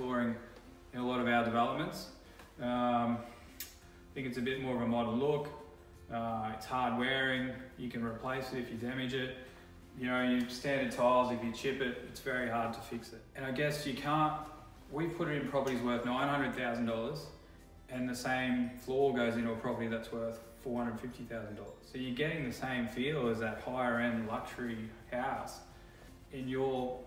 In a lot of our Um, I think it's a bit more of a modern look. Uh, it's hard wearing. You can replace it if you damage it. You know, your standard tiles, if you chip it, it's very hard to fix it. And I guess you can't. We put it in properties worth nine hundred thousand dollars, and the same floor goes into a property that's worth four hundred fifty thousand dollars. So you're getting the same feel as that higher end luxury house in your.